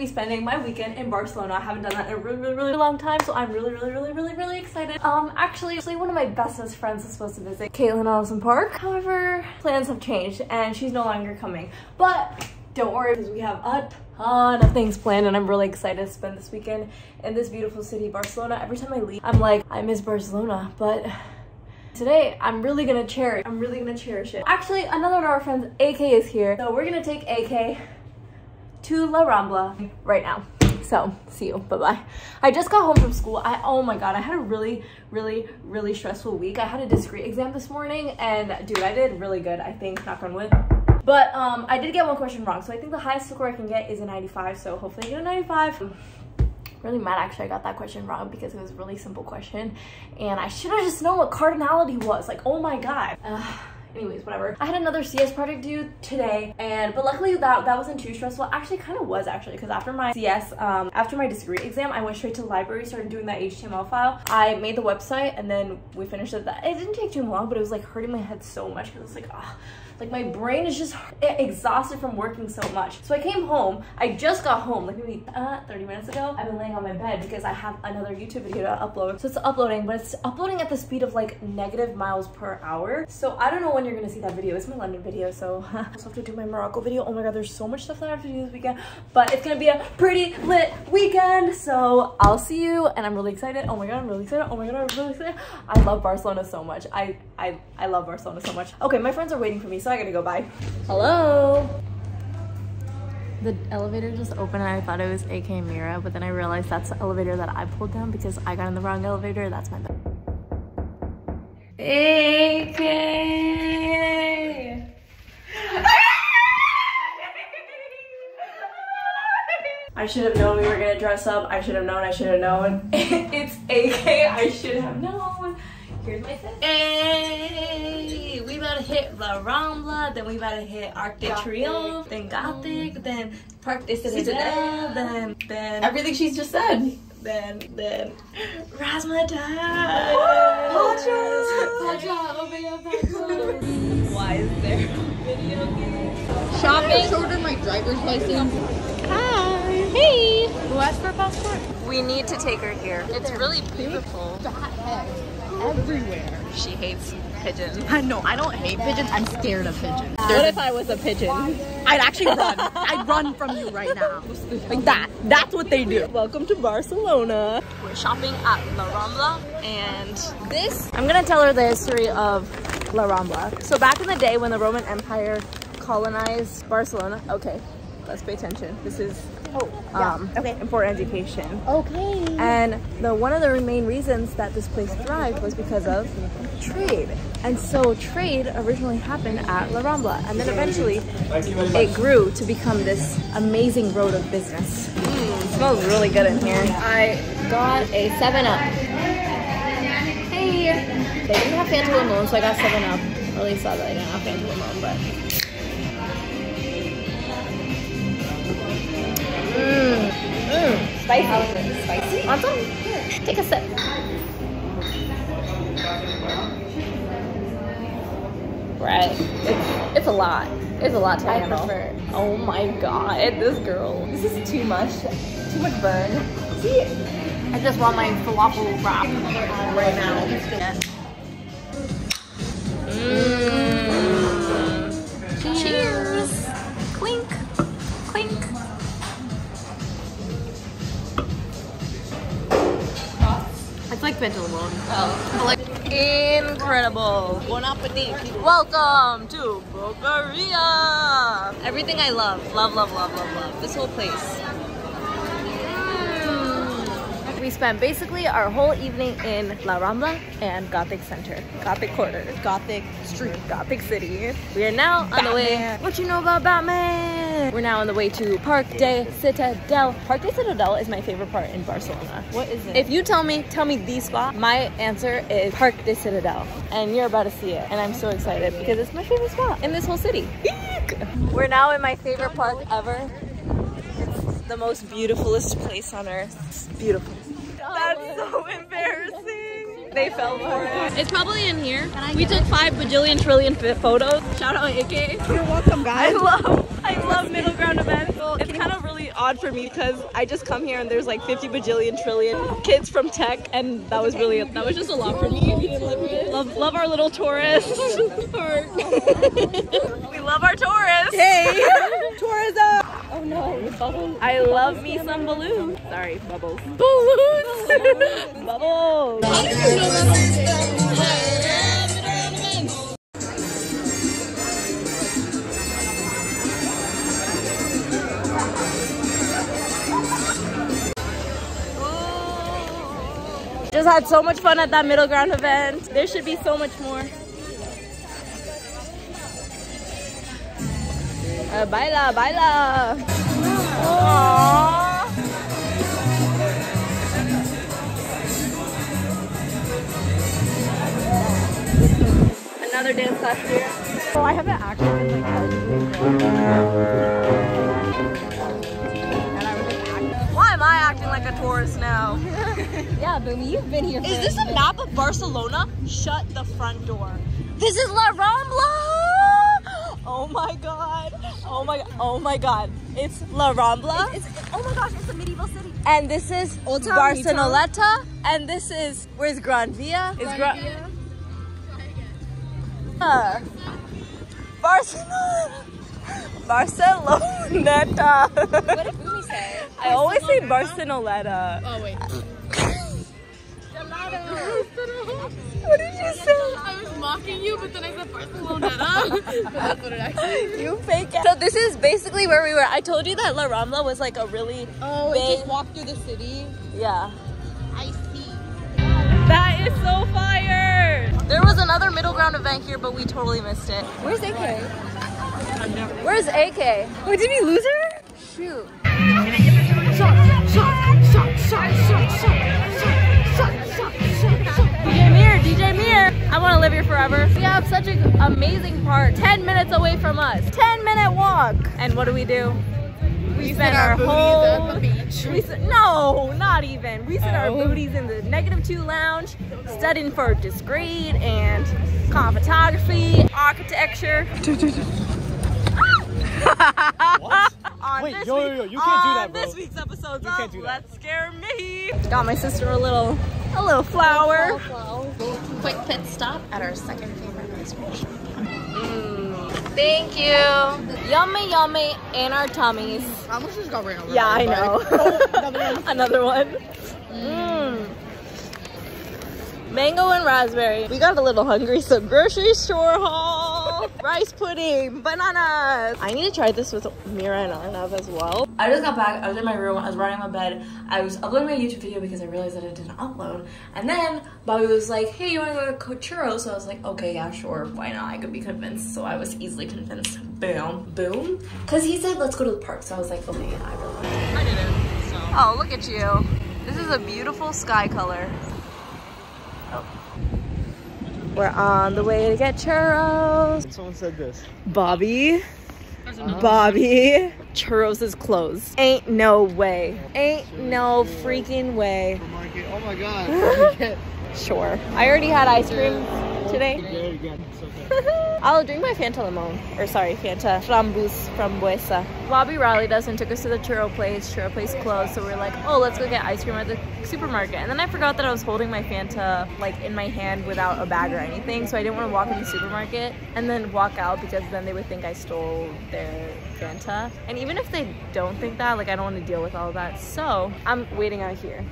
be spending my weekend in Barcelona. I haven't done that in a really, really, really long time, so I'm really, really, really, really, really excited. Um, actually, actually one of my bestest friends is supposed to visit Caitlin Allison Park. However, plans have changed and she's no longer coming. But don't worry because we have a ton of things planned and I'm really excited to spend this weekend in this beautiful city, Barcelona. Every time I leave, I'm like, I miss Barcelona, but today I'm really gonna cherish I'm really gonna cherish it. Actually, another one of our friends, AK, is here. So we're gonna take AK to La Rambla right now. So see you, bye-bye. I just got home from school. I, oh my God, I had a really, really, really stressful week. I had a discrete exam this morning and dude, I did really good, I think, knock on wood. But um, I did get one question wrong. So I think the highest score I can get is a 95. So hopefully I get a 95 really mad actually I got that question wrong because it was a really simple question and I should have just known what cardinality was like oh my god uh, anyways whatever i had another cs project due today and but luckily that that wasn't too stressful actually kind of was actually because after my cs um after my discrete exam i went straight to the library started doing that html file i made the website and then we finished it that it didn't take too long but it was like hurting my head so much because it's like ah like my brain is just exhausted from working so much. So I came home. I just got home like maybe uh, 30 minutes ago. I've been laying on my bed because I have another YouTube video to upload. So it's uploading, but it's uploading at the speed of like negative miles per hour. So I don't know you're gonna see that video. It's my London video, so I also have to do my Morocco video. Oh my god, there's so much stuff that I have to do this weekend, but it's gonna be a pretty lit weekend. So I'll see you, and I'm really excited. Oh my god, I'm really excited. Oh my god, I'm really excited. I love Barcelona so much. I I I love Barcelona so much. Okay, my friends are waiting for me, so I gotta go Bye. Hello? The elevator just opened and I thought it was AK Mira, but then I realized that's the elevator that I pulled down because I got in the wrong elevator. That's my bad. AK! I should have known we were gonna dress up. I should have known, I should have known. it's AK, I should have known. Here's my set. Hey, we about to hit La Rambla, then we about to hit Arc de Triomphe, then Gothic, then Parc de Citadel, then then everything she's just said. Then then Razzmatazz. Why is there video game? Shopping. I showed her my driver's license. Hi. Hey. Who asked for a passport? We need to take her here. It's really beautiful. Fat head everywhere. She hates pigeons. I know, I don't hate pigeons, I'm scared of pigeons. What if I was a pigeon? I'd actually run. I'd run from you right now. Like that. That's what they do. Welcome to Barcelona. We're shopping at La Rambla and this, I'm gonna tell her the history of La Rambla. So back in the day when the Roman Empire colonized Barcelona, okay, let's pay attention. This is Oh, yeah. um, okay. important education. Okay. And the one of the main reasons that this place thrived was because of trade. And so trade originally happened at La Rambla, and then eventually it grew to become this amazing road of business. Mm, smells really good in here. I got a 7-Up. Hey! They didn't have Fanta Limon, so I got 7-Up. Really sad that I didn't have Fanta Limon, but Mmm. Mmm. Spicy. Spicy? Want some? Yeah. Take a sip. Right. It's, it's a lot. It's a lot to I handle. Prefer. Oh my god, this girl. This is too much. Too much burn. See? I just want my falafel wrap right now. Mmm. It's like Fanta Limon. Oh. Like, incredible. Bon appetit. Welcome to Boqueria. Everything I love. Love, love, love, love, love. This whole place we spent basically our whole evening in La Rambla and Gothic Center, Gothic Quarter, Gothic Street, Gothic City. We are now on the way. What you know about Batman? We're now on the way to Parc de Citadel. Parc de Citadel is my favorite part in Barcelona. What is it? If you tell me, tell me the spot, my answer is Parc de Citadel. And you're about to see it. And I'm so excited because it's my favorite spot in this whole city. We're now in my favorite park ever. It's the most beautifulest place on earth. It's beautiful. That's so embarrassing. They fell for it. It's probably in here. We took five bajillion trillion photos. Shout out AK. You're welcome, guys. I love, I love middle ground events. It's kind of really odd for me because I just come here and there's like 50 bajillion trillion kids from tech, and that was really, that was just a lot for me. Love, love our little tourists. we love our tourists. Hey, tourism. Oh no, bubbles. I love me some balloons. Sorry, bubbles. Balloons. bubbles. Had so much fun at that middle ground event. There should be so much more. Uh, baila, baila. Aww. Another dance class here. Oh, I haven't actually been like a tourist now? Yeah, Boomy, you've been here. Is this a map of Barcelona? Shut the front door. This is La Rambla! Oh my god. Oh my oh my god. It's La Rambla. It's, oh my gosh, it's a medieval city. and this is Old Town, Barceloneta. And this is where's Gran Via? Is Gra- Uh, Barcelona. Barceloneta. What did Boomy say? I always say Barceloneta. Oh wait. What did you say? I was mocking you, but then I said Barcelona. but that's what it actually. You fake it. So this is basically where we were. I told you that La Rambla was like a really Oh, Big- just walked through the city. yeah. I see. That is so fire. There was another middle ground event here, but we totally missed it. Where's AK? Where's AK? Wait, did we lose her? Shoot. DJ Mir, DJ Mir. I want to live here forever. We have such an amazing park, 10 minutes away from us. 10 minute walk. And what do we do? We spend our whole beach. We no, not even. We sit our Oh. booties in the negative two lounge, studying for discrete and con photography, architecture. On Wait, yo, yo, week- yo, you can't do that, bro. This week's episode You of can't do that. Let's Scare Me. Got my sister a little, a little flower. Quick pit stop at our second favorite ice cream shop. Thank you. Yummy, yummy in our tummies. I almost just got ran over. Yeah, by I a bike. know. Another one. Mm. Mango and raspberry. We got a little hungry, so grocery store haul. Rice pudding, bananas. I need to try this with Mira and Arnav as well. I just got back. I was in my room. I was running my bed. I was uploading my YouTube video because I realized that it didn't upload. And then Bobby was like, "Hey, you want to go to Co- So I was like, "Okay, yeah, sure. Why not? I could be convinced." So I was easily convinced. Boom, boom. Cause he said, "Let's go to the park." So I was like, "Okay, yeah, I really." I didn't. So. Oh, look at you. This is a beautiful sky color. We're on the way to get churros. Someone said this. Bobby. Bobby. Churros is closed. Ain't no way. Ain't no freaking way. Oh my god. Sure. I already had ice cream today. Again. Okay. I'll drink my Fanta Limon. Or sorry, Fanta Frambus Frambuesa. Bobby rallied us and took us to the churro place. Churro place closed, so we are like, oh, let's go get ice cream at the supermarket. And then I forgot that I was holding my Fanta like in my hand without a bag or anything, so I didn't want to walk in the supermarket and then walk out because then they would think I stole their Fanta. And even if they don't think that, like I don't want to deal with all that. So I'm waiting out here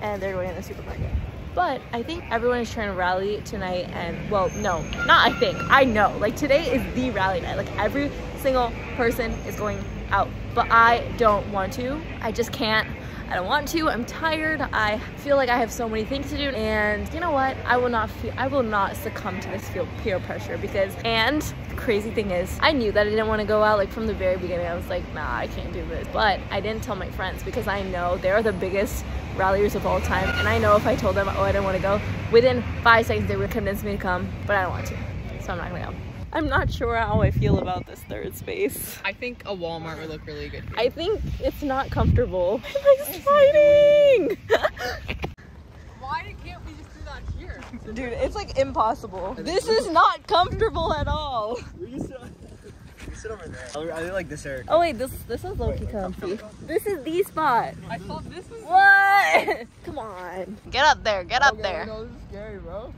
and they're going in the supermarket. But I think everyone is trying to rally tonight and well no, not I think. I know. Like today is the rally night. Like every single person is going out. But I don't want to. I just can't. I don't want to. I'm tired. I feel like I have so many things to do and you know what? I will not feel I will not succumb to this feel peer pressure because and the crazy thing is I knew that I didn't want to go out like from the very beginning. I was like, nah, I can't do this. But I didn't tell my friends because I know they're the biggest ralliers of all time and I know if I told them oh I didn't want to go within five seconds they would convince me to come but I don't want to so I'm not gonna go I'm not sure how I feel about this third space I think a Walmart would look really good. I think it's not comfortable am I sliding Why can't we just do that here? Dude, it's like impossible. This is not comfortable at all. We can sit, we can sit over there. I really like this area. Oh wait, this this is low-key comfy. This is the spot. I thought this was. What? Come on. Get up there, get up oh, there. No, this is scary, bro.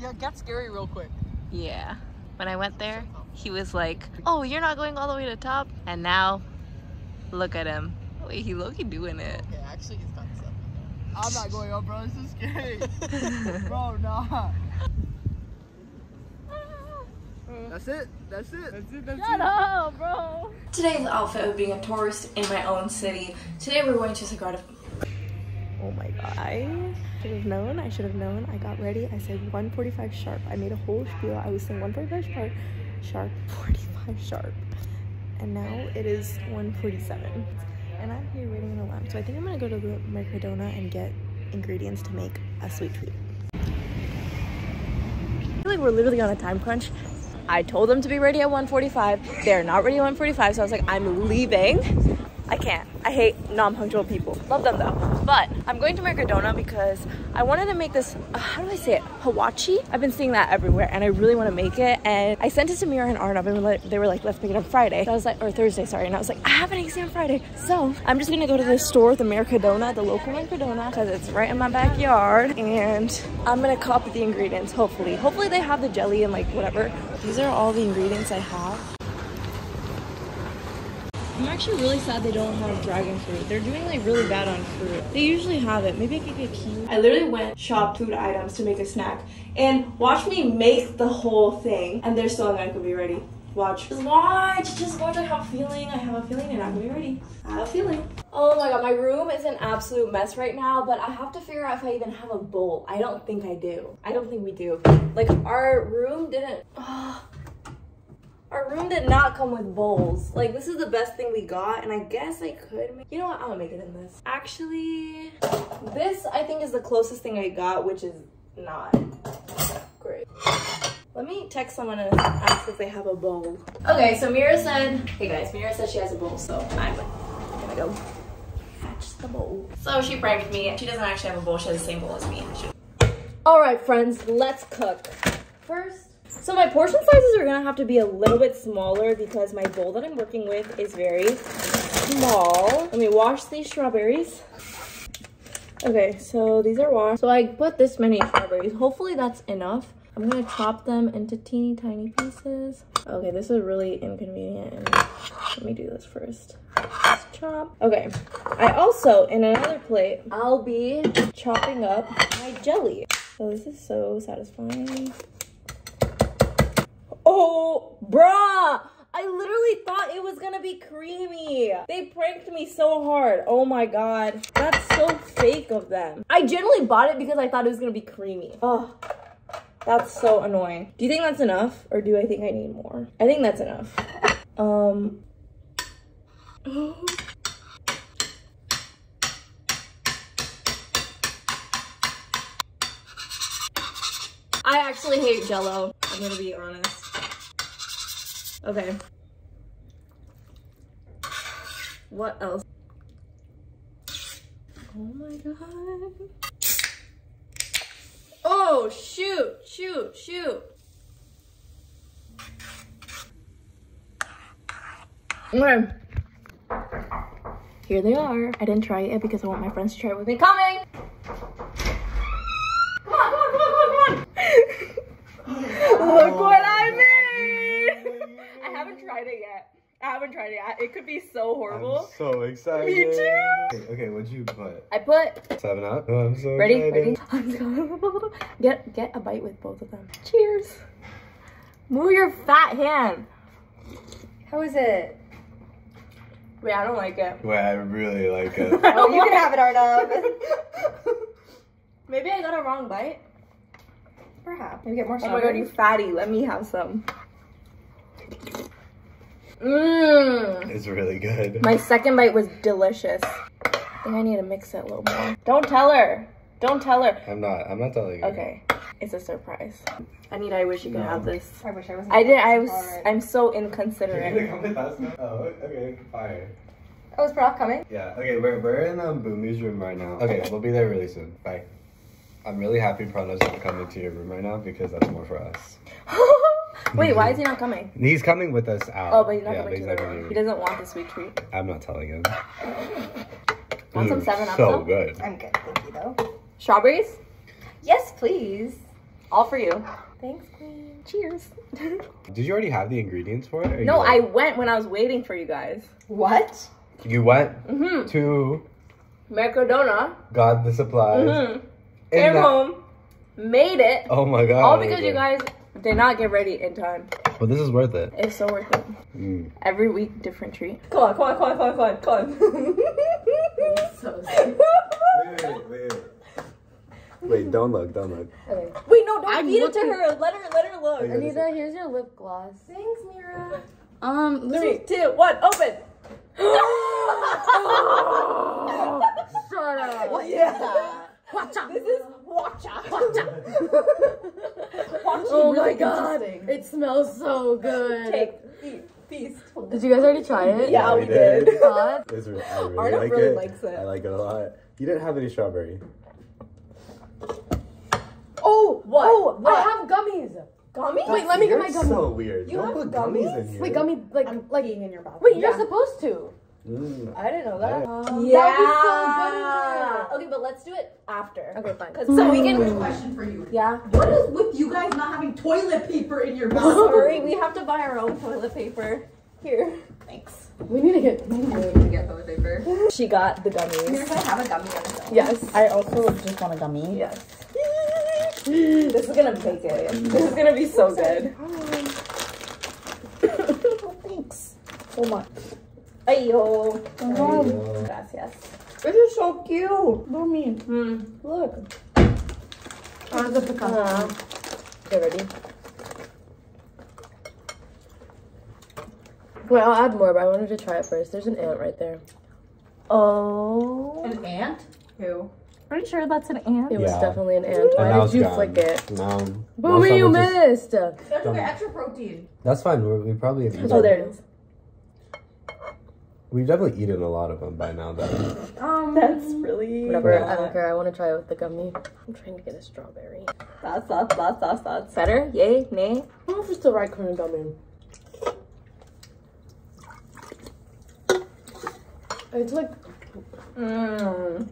Yeah, get scary real quick. Yeah. When I went there, he was like, "Oh, you're not going all the way to the top." And now, look at him. Wait, he low-key doing it. Yeah, actually, he's done stuff. I'm not going up, bro. This is scary. bro, nah. That's it. That's it. That's it. That's Shut up, bro. Today's outfit of being a tourist in my own city. Today we're going to Sagrada. Oh my god. I should have known. I should have known. I got ready. I said 145 sharp. I made a whole spiel. I was saying 145 sharp, sharp, 45 sharp. And now it is 147. And I'm here waiting in the lamp. So I think I'm gonna go to the Mercadona and get ingredients to make a sweet treat. I feel like we're literally on a time crunch. I told them to be ready at 1:45. They're not ready at 1:45, so I was like, I'm leaving. I can't. I hate non-punctual people. Love them though. But I'm going to Mercadona because I wanted to make this, uh, how do I say it? Hawachi? I've been seeing that everywhere and I really want to make it. And I sent it to Mira and Arnav and they were like, let's make it on Friday. So I was like, or Thursday, sorry. And I was like, I have an exam Friday. So I'm just gonna go to the store, the Mercadona, the local Mercadona, because it's right in my backyard. And I'm gonna copy the ingredients, hopefully. Hopefully they have the jelly and like whatever. These are all the ingredients I have. I'm actually really sad they don't have dragon fruit. They're doing like really bad on fruit. They usually have it. Maybe I could get kiwi. I literally went shop food items to make a snack and watch me make the whole thing and they're still not gonna be ready. Watch. Just watch. Just watch. I have a feeling. I have a feeling they're not gonna be ready. I have a feeling. Oh my god, my room is an absolute mess right now, but I have to figure out if I even have a bowl. I don't think I do. I don't think we do. Like our room didn't. Oh, Our room did not come with bowls. Like, this is the best thing we got, and I guess I could make, you know what, I'm gonna make it in this. Actually, this I think is the closest thing I got, which is not great. Let me text someone and ask if they have a bowl. Okay, so Mira said, hey guys, Mira said she has a bowl, so I'm gonna go fetch the bowl. So she pranked me. She doesn't actually have a bowl, she has the same bowl as me. All right, friends, let's cook. First, so my portion sizes are gonna have to be a little bit smaller because my bowl that I'm working with is very small. Let me wash these strawberries. Okay, so these are washed. So I put this many strawberries. Hopefully that's enough. I'm gonna chop them into teeny tiny pieces. Okay, this is really inconvenient. Let me do this first. Just chop. Okay, I also, in another plate, I'll be chopping up my jelly. So this is so satisfying. Oh, bruh! I literally thought it was gonna be creamy. They pranked me so hard. Oh my god. That's so fake of them. I generally bought it because I thought it was gonna be creamy. Oh, that's so annoying. Do you think that's enough? Or do I think I need more? I think that's enough. Um. I actually hate jello. I'm gonna be honest. Okay. What else? Oh my god. Oh, shoot, shoot, shoot. Okay. Here they are. I didn't try it yet because I want my friends to try it with me. Coming! Come on, come on, come on, come on! Look oh. what tried it yet. I haven't tried it yet. It could be so horrible. I'm so excited. Me too. Okay, okay, what'd you put? I put Seven up? Oh, I'm so ready, excited. ready. Get get a bite with both of them. Cheers. Move your fat hand. How is it? Wait, I don't like it. Wait, I really like it. Oh, you can have it, Arnav. Maybe I got a wrong bite. Perhaps. Maybe get more. Oh my god, you fatty! Let me have some. Mmm. it's really good. My second bite was delicious. I think I need to mix it a little more. Don't tell her. Don't tell her. I'm not. I'm not telling you. Okay, it's a surprise. Anita, I wish you could No. have this. I wish I was. I did. I was. I'm so inconsiderate. Oh, okay, fire. Oh, is Brock coming? Yeah. Okay, we're we're in um Boomy's room right now. Okay, we'll be there really soon. Bye. I'm really happy Prana's not coming to your room right now because that's more for us. Wait, why is he not coming? He's coming with us out. Oh, but he's not yeah, coming to the room. He doesn't want the sweet treat. I'm not telling him. Want some Mm, 7-Up, So though? good. I'm good, thank you though. Strawberries? Yes, please. All for you. Thanks, queen. Cheers. Did you already have the ingredients for it? no, you I went- went when I was waiting for you guys. What? You went Mm-hmm. to Mercadona. got the supplies. Mm-hmm. in Came home. Made it. Oh my god. all because you guys did not get ready in time. But this is worth it. It's so worth it. Mm. Every week, different treat. Come on, come on, come on, come on, come on, come on. So Wait, wait, wait. Wait, don't look, don't look. Wait, no, don't I'm feed it to her. Let her, let her look. Okay. Anita, here's your lip gloss. Thanks, Mira. Um, Three, two, one, open. Shut up. What is that? This is watcha. Watcha! Watch it. Oh my god. It smells so good. Take, eat, feast. Did you guys already try it? Yeah, we did. Uh, It's re- I really Arnav like really it. likes it. I like it a lot. You didn't have any strawberry. oh, What? Oh, What? I have gummies. Gummy? Wait, let me get my gummies. so weird. You don't have put gummies gummies? in here. Wait, gummy, like, I'm like. peeing in your mouth. Wait, you're supposed to. Mm. I didn't know that. Yeah. That would be so good. Okay, but let's do it after. Okay, fine. 'Cause so we can. Question for you. Yeah. What is with you guys not having toilet paper in your mouth? Sorry, we have to buy our own toilet paper. Here. Thanks. We need to get. We need to to get toilet paper. She got the gummies. You're gonna have a gummy on its own. Yes. I also just want a gummy. Yes. This is gonna make it. This is gonna be so good. Thanks so much. Ayo. Gracias. This is so cute. Mommy, Hmm. look. How's the pecan? Get ready. Wait, I'll add more, but I wanted to try it first. There's an ant right there. Oh. An ant? Who? Pretty sure that's an ant. It was Yeah. definitely an ant. Why now did you gone. flick it? No. Boomy, you Now someone just- missed. That's okay, extra protein. That's fine. We're, we probably have eaten. Oh, there it is. We've definitely eaten a lot of them by now, though. Um, that's really. Whatever. I don't care. I want to try it with the gummy. I'm trying to get a strawberry. That's that's that's that's that's. Better? Yay? Nay? I don't know if it's the right kind of gummy. It's like, Mmm.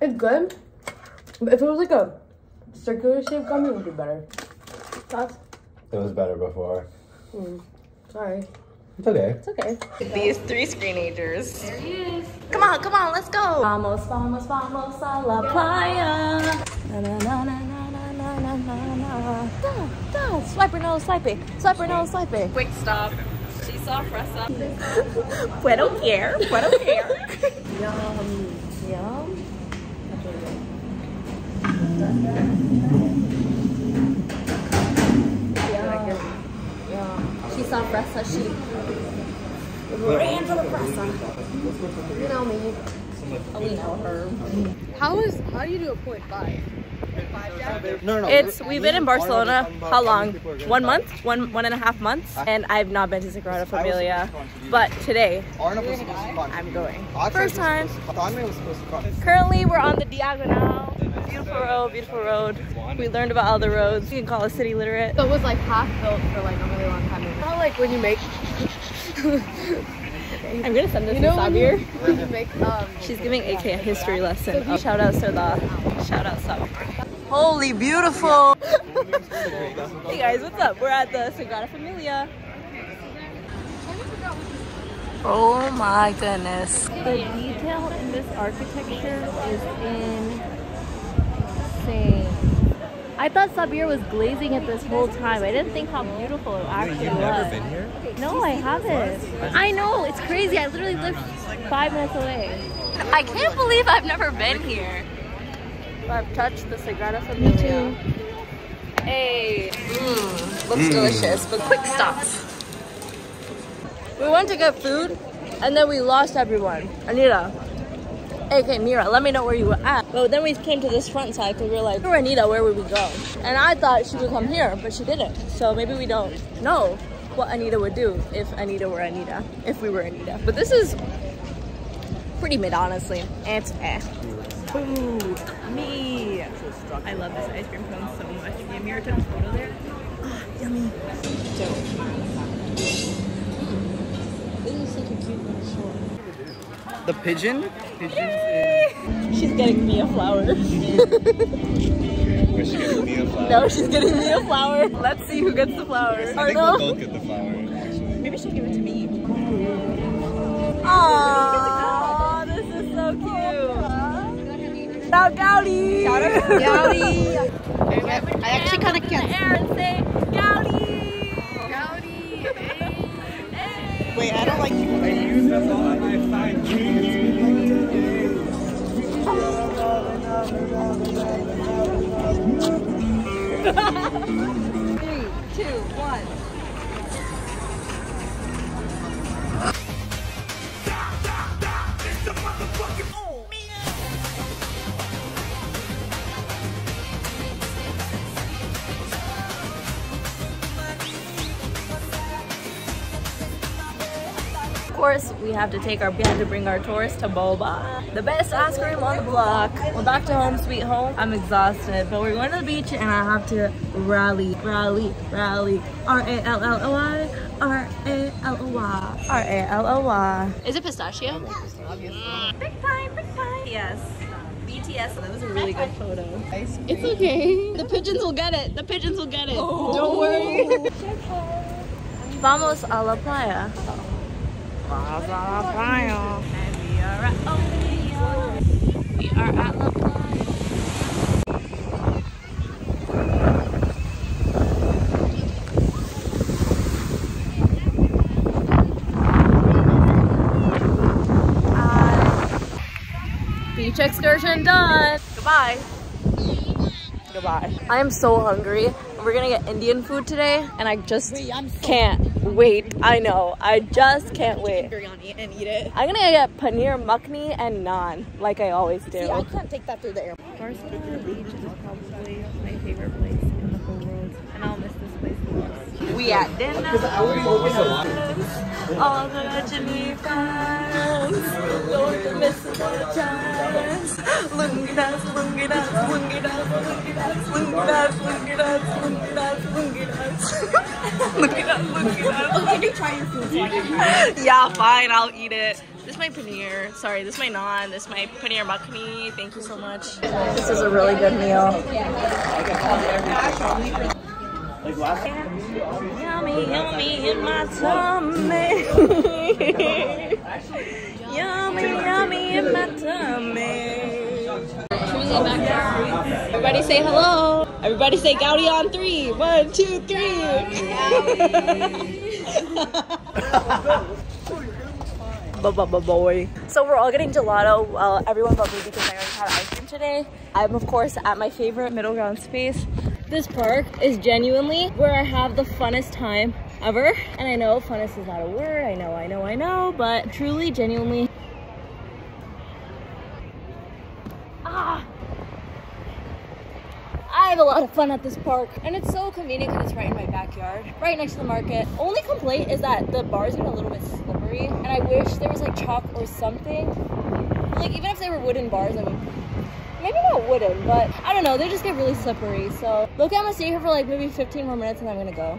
it's good. But if it was like a circular shaped gummy, it would be better. That's, It was better before. sorry. It's okay. It's okay. These three screenagers. There he is. Come on, come on, let's go. Vamos, vamos, vamos a la playa. Na na na na na na na na na na. Da, da. Swiper no swiping. Swiper no swiping. Quick stop. She saw Fresa. Puedo care. Puedo care. Yum. Yum. She saw Fresa. She ran for the Fresa. You know me. We know her. How is, how do you do a point five? No, no. It's we've been in Barcelona. How long? One month? One one and a half months. And I've not been to Sagrada Familia. But today Arnav was supposed to come. I'm going. First time. supposed to come. Tanmay was supposed to come. Currently we're on the Diagonal. Beautiful road, beautiful road. We learned about all the roads. You can call us city literate. So it was like half built for like a really long time. How like when you make, I'm gonna send this you know to when Sabir. you, when you make, um, She's giving AK a history lesson. Oh, shout out Sirla. Shout out Sabir. Holy beautiful. hey guys, what's up? We're at the Sagrada Familia. Oh my goodness. The detail in this architecture is insane. I thought Sabir was glazing it this whole time. I didn't think how beautiful it actually was. been here? No, I haven't. I know, it's crazy. I literally live five minutes away. I can't believe I've never been here. I've touched the Sagrada Familia. Me too. Hey, mm, looks delicious, but quick stops. We went to get food, and then we lost everyone. Anita, aka Mira, let me know where you were at. But then we came to this front side because we were like, where Anita, where would we go? And I thought she would come here, but she didn't. So maybe we don't know what Anita would do if Anita were Anita, if we were Anita. But this is pretty mid, honestly. And it's eh. Boo! Me! I love this ice cream cone so much. And Mira took a photo there. Ah, yummy. The pigeon? Pigeons. She's getting me a flower. Was she getting me a flower? no, she's getting me a flower. Let's see who gets the flower. I think Arno? we'll both get the flower, actually. Maybe she'll give it to me. Aww, this is so cute. Shout Gaudí. Shout out Gaudí! I actually kind of can't. Aaron, say Gaudí. Wait, I don't like you. I use them all on my fine Three, two, one. Course, we have to take our, we had to bring our tourists to Boba. The best ice cream on the block. We're back to home, sweet home. I'm exhausted, but we're going to the beach and I have to rally, rally, rally. R-A-L-L-O-Y, R-A-L-O-Y, R-A-L-O-Y. Is it pistachio? Obviously. Big time, big time. Yes. BTS, that was a really good photo. It's okay. The pigeons will get it. The pigeons will get it. Don't worry. Oh. Vamos a la playa. Vamos a la playa. And we are at, we are at la playa. Beach excursion done. Goodbye. Goodbye. I am so hungry. We're gonna get Indian food today, and I just can't wait. I know. I just can't wait. Biryani and eat it. I'm gonna get paneer makhni and naan, like I always do. I can't take that through the air. Barcelona Beach is probably my favorite place in the whole world, and I'll miss this place the most. We at dinner. All the Jamaicans. Don't miss the chance. Lungi dance, lungi dance, lungi dance, lungi dance, lungi dance. Lungi dance, lungi dance. Oh, can you try your food? Yeah, fine, I'll eat it. This is my paneer. Sorry, this is my naan. This is my paneer makhni. Thank you so much. This is a really good meal. Yummy, yummy in my tummy. yummy, yummy in my tummy. Everybody say hello. Everybody say Gaudí on three. One, two, three. boy. So we're all getting gelato. Well, everyone but me because I already had ice cream today. I'm of course at my favorite middle ground space. This park is genuinely where I have the funnest time ever. And I know funnest is not a word. I know, I know, I know, but truly, genuinely. Ah. I have a lot of fun at this park and it's so convenient because it's right in my backyard, right next to the market. Only complaint is that the bars get a little bit slippery and I wish there was like chalk or something. Like even if they were wooden bars, I would maybe not wooden, but I don't know, they just get really slippery. So look, I'm gonna stay here for like maybe 15 more minutes and I'm gonna go.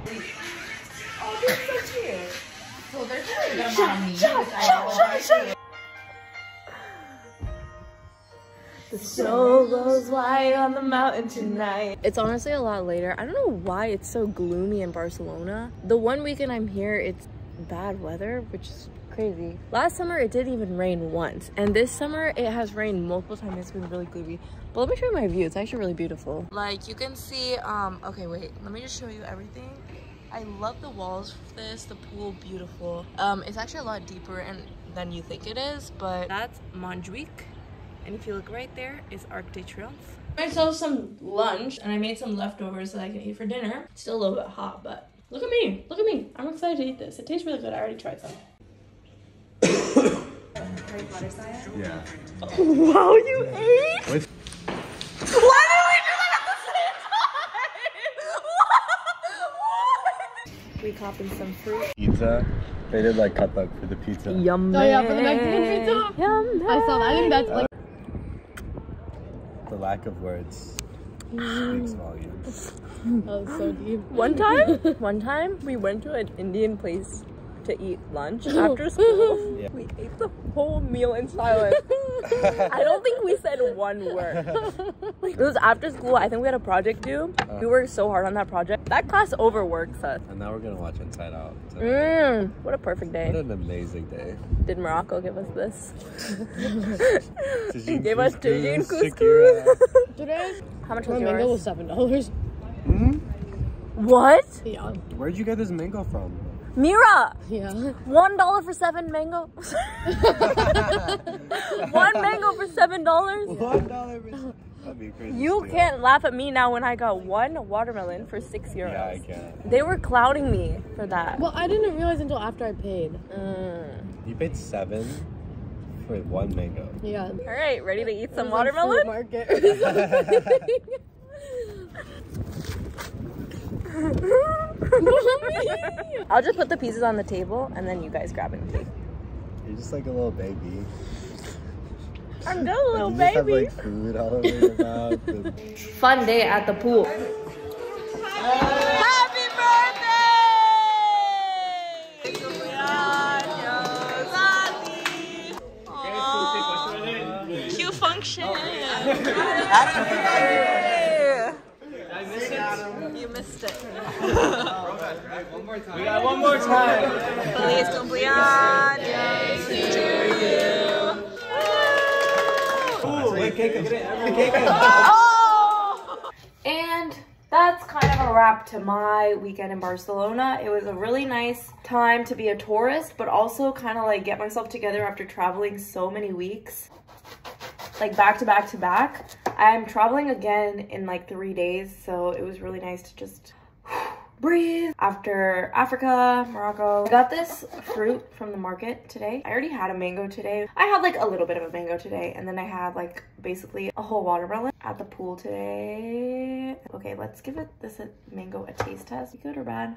The snow goes white on the mountain tonight. It's honestly a lot later. I don't know why it's so gloomy in Barcelona. The one weekend I'm here, it's bad weather, which is crazy. Last summer, it didn't even rain once. And this summer, it has rained multiple times. It's been really gloomy. But let me show you my view. It's actually really beautiful. Like, you can see, um, okay, wait. Let me just show you everything. I love the walls for this, the pool, beautiful. Um, it's actually a lot deeper and than you think it is, but that's Montjuic. And if you look right there, is Arc de Triomphe. I myself some lunch and I made some leftovers that I can eat for dinner. It's still a little bit hot, but look at me. Look at me. I'm excited to eat this. It tastes really good. I already tried some. Yeah. Wow, you ate? What? Why did we do that at the same time? What? We copping some fruit. Pizza. They did like cut up for the pizza. Yum. Oh, yeah, for the Mexican pizza? Yum. I saw that. I think that's like lack of words speaks volumes. That was so deep. One time, one time we went to an Indian place to eat lunch after school. Yeah. We ate the whole meal in silence. I don't think we said one word. It was after school. I think we had a project due. We worked so hard on that project. That class overworks us. And now we're gonna watch Inside Out. So Mmm, what a perfect day. What an amazing day. Did Morocco give us this? Tagine Gave us tagine couscous. Today, How much my was mango was seven dollars. Hmm? What? Yeah. Where'd you get this mango from? Mira! Yeah. One dollar for seven mango. One mango for seven dollars. One dollar. That'd be crazy. You steal. can't laugh at me now when I got one watermelon for six euros. Yeah, I can. They were clouding me for that. Well, I didn't realize until after I paid. Mm. You paid seven for one mango. Yeah. All right, ready to eat some It was like watermelon? fruit market. I'll just put the pieces on the table and then you guys grab it and take. You're just like a little baby. I'm just a little you just have baby. like food all over your mouth. And... Fun day at the pool. Happy birthday! Cute function. You missed it. We got one more time. Feliz cumpleaños to you. Ooh, wait, cake, it, cake. Oh! And that's kind of a wrap to my weekend in Barcelona. It was a really nice time to be a tourist, but also kind of like get myself together after traveling so many weeks. Like back to back to back. I'm traveling again in like three days, so it was really nice to just breathe after Africa, Morocco. I got this fruit from the market today. I already had a mango today. I had like a little bit of a mango today and then I had like basically a whole watermelon at the pool today. Okay, let's give it this mango a taste test. Good or bad?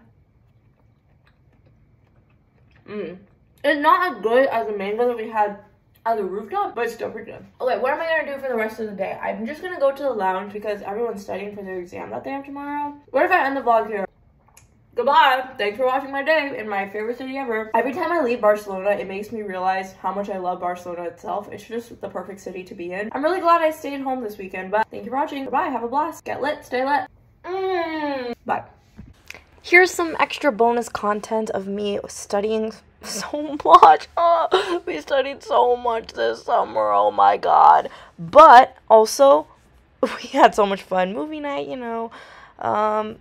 Mmm. It's not as good as the mango that we had on the rooftop, but it's still pretty good. Okay, what am I gonna do for the rest of the day? I'm just gonna go to the lounge because everyone's studying for their exam that they have tomorrow. What if I end the vlog here? Goodbye. Thanks for watching my day in my favorite city ever. Every time I leave Barcelona, it makes me realize how much I love Barcelona itself. It's just the perfect city to be in. I'm really glad I stayed home this weekend, but thank you for watching. Goodbye. Have a blast. Get lit. Stay lit. Mm. Bye. Here's some extra bonus content of me studying so much. Oh, we studied so much this summer. Oh my god. But also, we had so much fun. Movie night, you know. Um,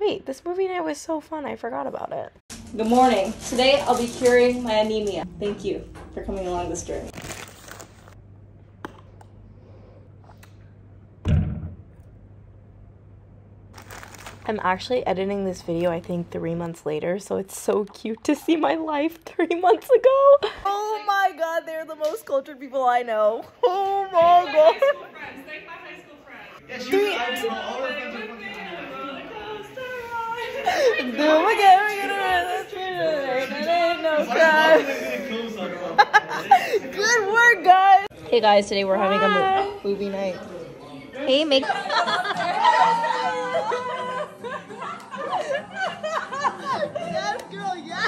wait, this movie night was so fun. I forgot about it. Good morning. Today I'll be curing my anemia. Thank you for coming along this journey. I'm actually editing this video, I think, three months later, so it's so cute to see my life three months ago. Oh my god, they're the most cultured people I know. Oh my god. Three, two, do again, we're gonna run this through. Ain't no crime. Good work, guys. Hey guys, today we're having a mo- movie night. Hey, make. Yes, girl, yes.